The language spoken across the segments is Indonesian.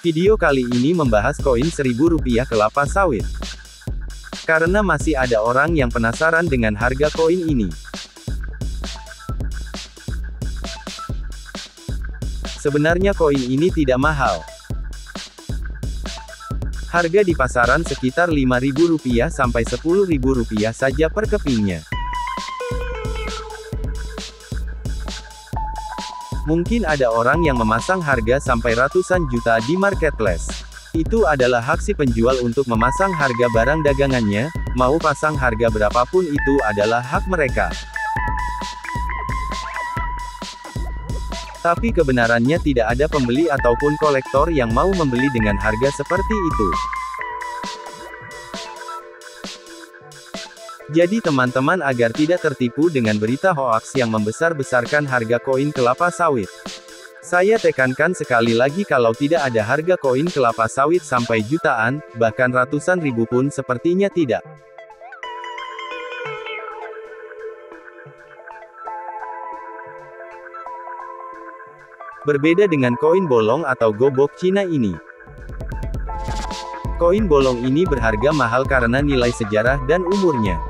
Video kali ini membahas koin seribu rupiah kelapa sawit. Karena masih ada orang yang penasaran dengan harga koin ini. Sebenarnya koin ini tidak mahal. Harga di pasaran sekitar Rp5.000 sampai Rp10.000 saja per kepingnya. Mungkin ada orang yang memasang harga sampai ratusan juta di marketplace. Itu adalah hak si penjual untuk memasang harga barang dagangannya, mau pasang harga berapapun itu adalah hak mereka. Tapi kebenarannya tidak ada pembeli ataupun kolektor yang mau membeli dengan harga seperti itu. Jadi teman-teman agar tidak tertipu dengan berita hoaks yang membesar-besarkan harga koin kelapa sawit. Saya tekankan sekali lagi kalau tidak ada harga koin kelapa sawit sampai jutaan, bahkan ratusan ribu pun sepertinya tidak. Berbeda dengan koin bolong atau gobok Cina ini. Koin bolong ini berharga mahal karena nilai sejarah dan umurnya.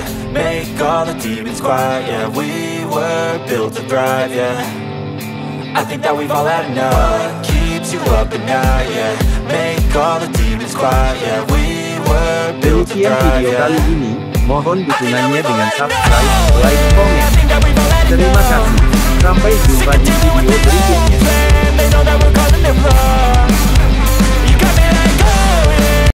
yeah Make all the demons quiet, yeah We were built to thrive, yeah I think that we've all had enough What keeps you up at night, yeah Make all the demons quiet, yeah We were built to thrive, video yeah kali ini, mohon I think that dukungannya dengan subscribe, like, komen. think that we've all had Terima kasih. Sampai jumpa di video berikutnya.